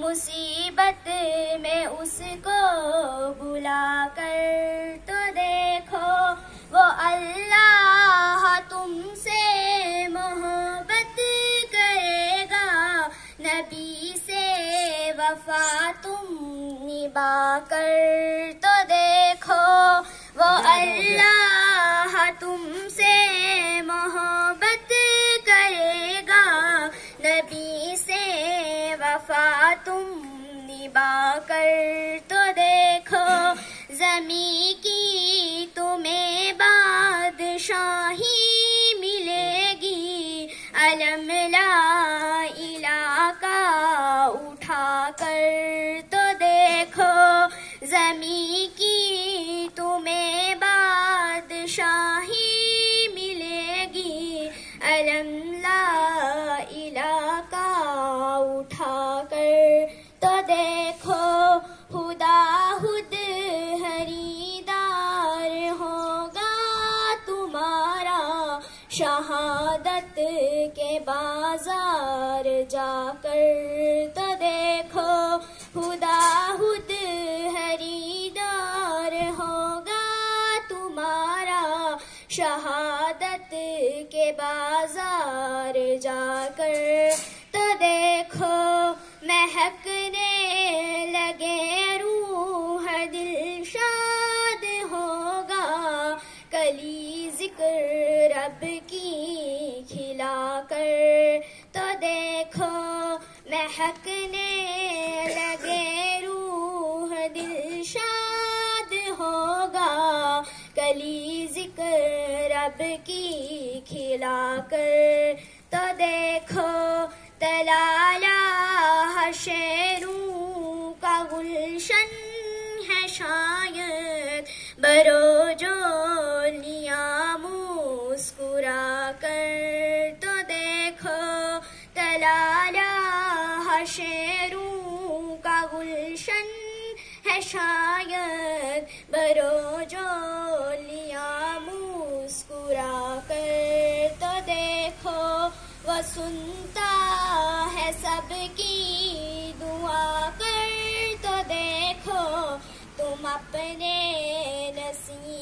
मुसीबत में उसको बुला कर तो देखो वो अल्लाह तुमसे मोहब्बत करेगा। नबी से वफा तुम निभा कर तो देखो वो अल्लाह तुम निभा कर तो देखो, जमी की तुम्हें बादशाही मिलेगी। अलम ला इलाका उठा कर तो देखो, जमी की तुम्हें बादशाही मिलेगी। अलम ला कर तो देखो खुदा खुद हरीदार होगा तुम्हारा शहादत के बाज़ार जाकर। तो देखो खुदा खुद हरीदार होगा तुम्हारा शहादत के बाज़ार जाकर। कली ज़िक्र रब की खिलाकर। तो देखो, महकने लगे रूह दिल शाद होगा। कली ज़िक्र रब की खिलाकर। तो देखो, तलाला शेरों का गुलशन है शायद। बरोजो कर तो देखो तलाला शेरों का गुलशन है शायद। बरोजो लिया मुस्कुरा कर तो देखो वो सुनता है सबकी दुआ कर तो देखो, तुम अपने